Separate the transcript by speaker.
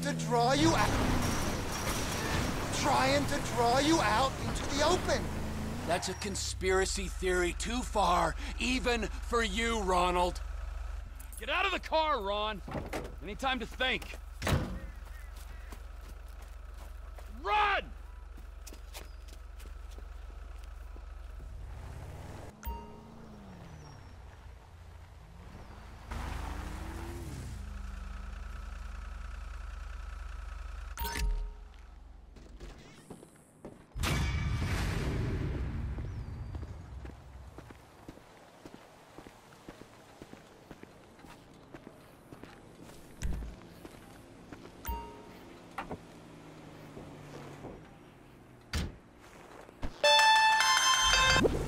Speaker 1: trying to draw you out. Trying to draw you out into the open.
Speaker 2: That's a conspiracy theory too far, even for you, Ronald.
Speaker 3: Get out of the car, Ron. Any time to think.